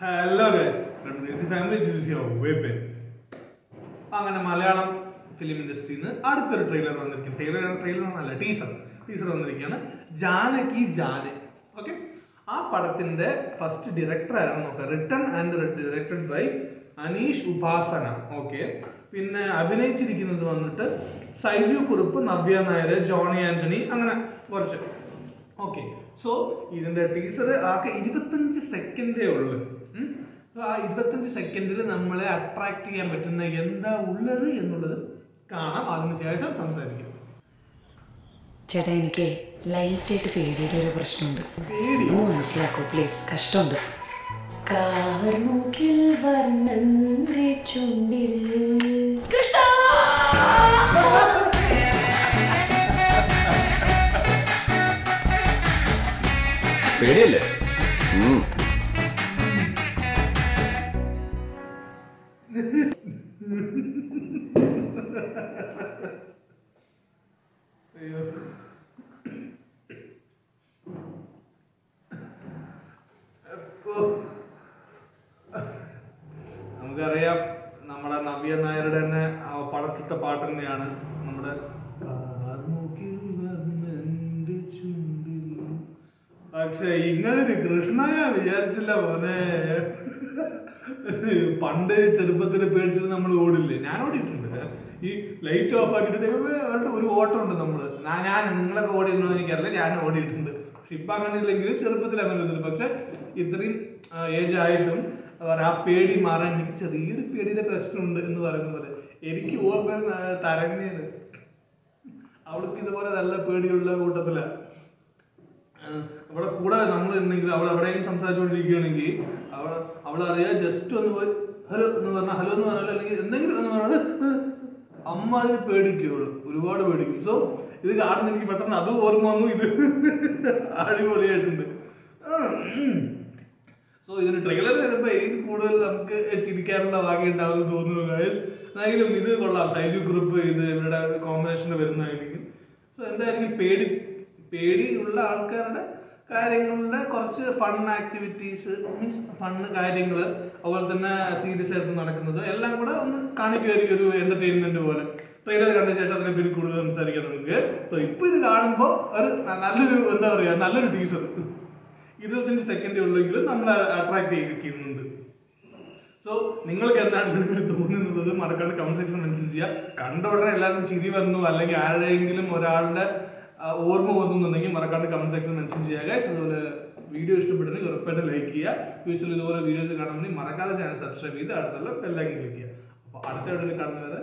Hello guys family വേപ്പൻ അങ്ങനെ Malayalam film ഇൻഡസ്ട്രിയിൽ നിന്ന് അടുത്തൊരു ട്രെയിലർ വന്നിരിക്കും. ട്രെയിലർ ട്രെയിലർ അല്ല ടീസർ ടീസർ വന്നിരിക്കുകയാണ്. ജാനകി ജാന. ഓക്കെ ആ പടത്തിന്റെ ഫസ്റ്റ് ഡയറക്ടർ ആയിരുന്നു നോക്കാം. Written and directed by Aneesh Upasana. Okay പിന്നെ അഭിനയിച്ചിരിക്കുന്നത് വന്നിട്ട് സൈജു കുറുപ്പ് നവ്യ നായർ ജോണി ആന്റണി അങ്ങനെ കുറച്ച്. ഓക്കെ സോ ഇതിന്റെ ടീസർ ആകെ ഇരുപത്തഞ്ച് സെക്കൻഡേ ഉള്ളു. സോ ആ ഇരുപത്തഞ്ച് സെക്കൻഡിൽ നമ്മളെ അട്രാക്ട് ചെയ്യാൻ പറ്റുന്ന എന്താ ഉള്ളത് എന്നുള്ളത് കാണാം. അതിനുശേഷം സംസാരിക്കാം. ചേട്ടാ എനിക്ക് ലൈറ്റായിട്ട് പേടിയുടെ ഒരു പ്രശ്നമുണ്ട്. മനസ്സിലാക്കൂ. പ്ലീസ് കഷ്ടമുണ്ട്. കാർമുകിൽ ചുണ്ടിൽ പേടിയല്ലേ? നമുക്കറിയാം നമ്മുടെ നവ്യ നായരുടെ തന്നെ പടത്തിട്ട പാട്ട് തന്നെയാണ് നമ്മുടെ പക്ഷെ ഇങ്ങനൊരു ഒരു കൃഷ്ണ ഞാൻ വിചാരിച്ചില്ല പോലെ പണ്ട് ചെറുപ്പത്തിൽ പേടിച്ചിട്ട് നമ്മൾ ഓടില്ലേ? ഞാൻ ഓടിയിട്ടുണ്ട്. ഈ ലൈറ്റ് ഓഫ് ആക്കിയിട്ട് ഒരു ഓട്ടം ഉണ്ട് നമ്മൾ ഞാൻ നിങ്ങളൊക്കെ ഓടിയിരുന്നോ എനിക്കറിയില്ല. ഞാൻ ഓടിയിട്ടുണ്ട്. പക്ഷെ ഇപ്പൊ അങ്ങനെ ഇല്ലെങ്കിലും ചെറുപ്പത്തിൽ അങ്ങനെ ഒന്നുമില്ല പക്ഷെ ഇത്രയും ഏജ് ആയിട്ടും ആ പേടി മാറാൻ എനിക്ക് ചെറിയൊരു പേടിയുടെ പ്രശ്നമുണ്ട് എന്ന് പറയുന്നത്. എനിക്ക് ഓർമ്മ തരങ്ങേത് അവൾക്ക് ഇതുപോലെ നല്ല പേടിയുള്ള കൂട്ടത്തില. അവിടെ കൂടെ നമ്മൾ ഉണ്ടെങ്കിൽ അവൾ എവിടെയും സംസാരിച്ചുകൊണ്ടിരിക്കുകയാണെങ്കിൽ അവൾ അവളറിയാ ജസ്റ്റ് ഒന്ന് പോയി ഹലോ എന്ന് പറഞ്ഞാൽ ഹലോ എന്ന് പറഞ്ഞാൽ അല്ലെങ്കിൽ എന്തെങ്കിലും എന്ന് പറഞ്ഞാൽ അമ്മ അതിന് പേടിക്കുള്ളൂ ഒരുപാട് പേടിക്കും. സോ ഇത് കാണുന്ന എനിക്ക് പെട്ടെന്ന് അത് ഓർമ്മ വന്നു ഇത് അടിപൊളിയായിട്ടുണ്ട്. സോ ഇതിന് ട്രെയിലർ വരുമ്പോ എനിക്ക് കൂടുതൽ നമുക്ക് ചിരിക്കാനുള്ള ഭാഗ്യം ഉണ്ടാവുമെന്ന് തോന്നുന്നു guys. എന്നാലും ഇത് കൊള്ളാം. സൈജു ഗ്രൂപ്പ് ഇത് ഇവരുടെ കോമ്പിനേഷൻ വരുന്നതായിരിക്കും. സോ എന്തായാലും പേടി പേടിയുള്ള ആൾക്കാരുടെ കാര്യങ്ങളുടെ കുറച്ച് ഫൺ ആക്ടിവിറ്റീസ് മീൻസ് ഫൺ കാര്യങ്ങൾ അതുപോലെ തന്നെ സീരിയസ് ആയിട്ട് നടക്കുന്നത്. എല്ലാം കൂടെ ഒന്ന് കാണിക്കുമായിരിക്കും ഒരു എന്റർടൈൻമെന്റ് പോലെ. ട്രെയിലർ കണ്ട ശേഷം അതിനെ പറ്റി കൂടുതൽ സംസാരിക്കാം നമുക്ക്. സോ ഇപ്പൊ ഇത് കാണുമ്പോൾ ഒരു നല്ലൊരു എന്താ പറയാ നല്ലൊരു ടീസർ ഇരുപത്തഞ്ച് സെക്കൻഡേ ഉള്ളെങ്കിലും നമ്മൾ അട്രാക്ട് ചെയ്യിക്കുന്നുണ്ട്. സോ നിങ്ങൾക്ക് എന്താണ് ഇതിനെപ്പറ്റി തോന്നുന്നത്? മറക്കാണ്ട് കമന്റ് സെക്ഷൻ മെൻഷൻ ചെയ്യുക കണ്ട ഉടനെ എല്ലാവരും ചിരി വന്നു. അല്ലെങ്കിൽ ആരുടെയെങ്കിലും ഒരാളുടെ ഓർമ്മ വന്നുന്നുണ്ടെങ്കിൽ മറക്കാണ്ട് കമന്റ് സെക്ഷൻ മെൻഷൻ ചെയ്യുക guys. അതുപോലെ വീഡിയോ ഇഷ്ടപ്പെടുന്നെങ്കിൽ ഉറപ്പായിട്ട് ലൈക്ക് ചെയ്യുക ഫ്യൂച്ചറിൽ ഇതുപോലെ വീഡിയോസ് കാണുമെങ്കിൽ മറക്കാതെ ചാനൽ സബ്സ്ക്രൈബ് ചെയ്ത് അടുത്തുള്ള ബെല്ലൈക്കൻ ക്ലിക്ക് ചെയ്യുക അപ്പോൾ അടുത്ത വീഡിയോയിൽ കാണുന്നവരെ